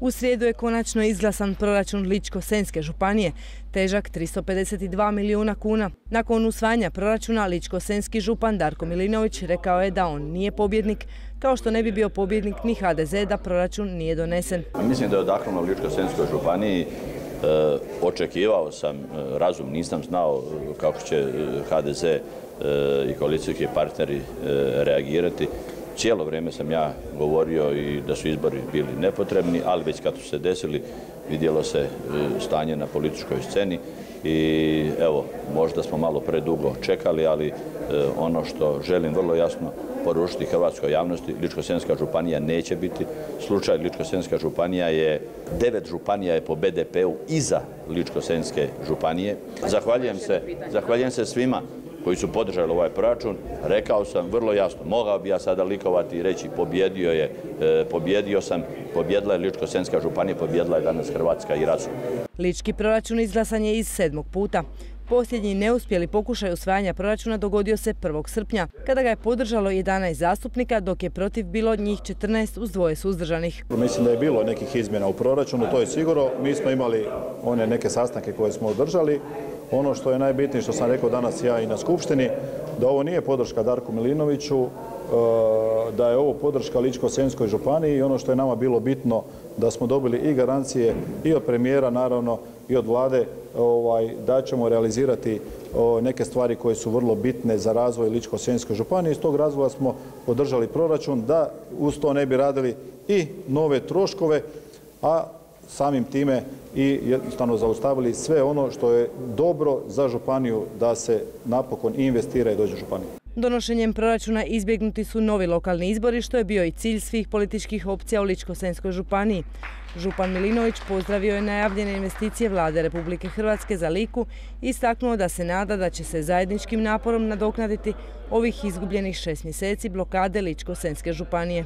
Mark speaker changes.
Speaker 1: U srijedu je konačno izglasan proračun Ličko-Senske županije, težak 352 milijuna kuna. Nakon usvajanja proračuna, Ličko-Senski župan Darko Milinović rekao je da on nije pobjednik, kao što ne bi bio pobjednik ni HDZ da proračun nije donesen.
Speaker 2: Mislim da je odakle u Ličko-Senskoj županiji E, očekivao sam e, razum, nisam znao kako će e, HDZ i koalicijski partneri reagirati. Cijelo vrijeme sam ja govorio i da su izbori bili nepotrebni, ali već kad su se desili vidjelo se stanje na političkoj sceni i evo, možda smo malo predugo čekali, ali ono što želim vrlo jasno poručiti hrvatskoj javnosti, Ličko-Senska županija neće biti slučaj. Ličko-Senska županija je, devet županija je po BDP-u iza Ličko-Senske županije. Zahvaljujem se, zahvaljujem se svima koji su podržali ovaj proračun. Rekao sam vrlo jasno, mogao bi ja sada likovati i reći pobjedio je, e, pobjedio sam, pobjedila je Ličko-Senska županija, pobjedila je danas Hrvatska i Rasu.
Speaker 1: Lički proračun izglasan je iz sedmog puta. Posljednji neuspjeli pokušaj usvajanja proračuna dogodio se 1. srpnja, kada ga je podržalo 11 zastupnika, dok je protiv bilo njih 14 uz dvoje suzdržanih.
Speaker 3: Mislim da je bilo nekih izmjena u proračunu, to je sigurno. Mi smo imali one neke sastanke koje smo održali. Ono što je najbitnije, što sam rekao danas ja i na Skupštini, da ovo nije podrška Darku Milinoviću, e, da je ovo podrška Ličko-Senskoj županiji i ono što je nama bilo bitno da smo dobili i garancije i od premijera naravno i od vlade ovaj, da ćemo realizirati neke stvari koje su vrlo bitne za razvoj Ličko-Senjske županije. Iz tog razloga smo podržali proračun da uz to ne bi radili i nove troškove, a samim time i jednostavno zaustavili sve ono što je dobro za županiju da se napokon investira i dođe županiju.
Speaker 1: Donošenjem proračuna izbjegnuti su novi lokalni izbori, što je bio i cilj svih političkih opcija u Ličko-Senskoj županiji. Župan Milinović pozdravio je najavljene investicije vlade Republike Hrvatske za Liku i istaknuo da se nada da će se zajedničkim naporom nadoknaditi ovih izgubljenih šest mjeseci blokade Ličko-Senske županije.